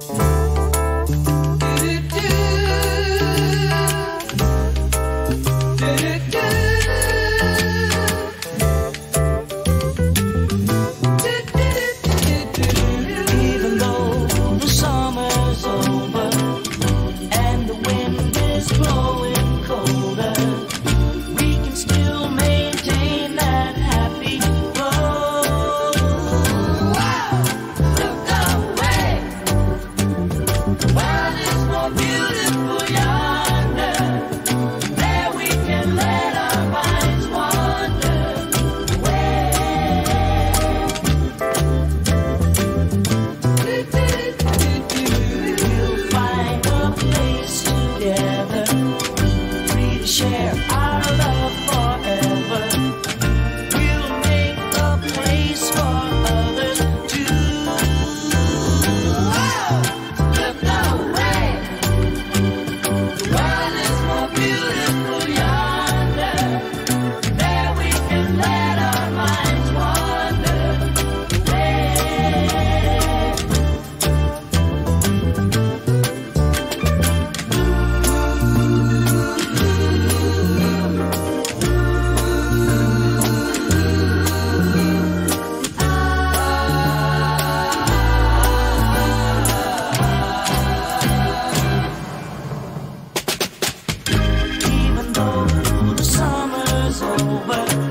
you but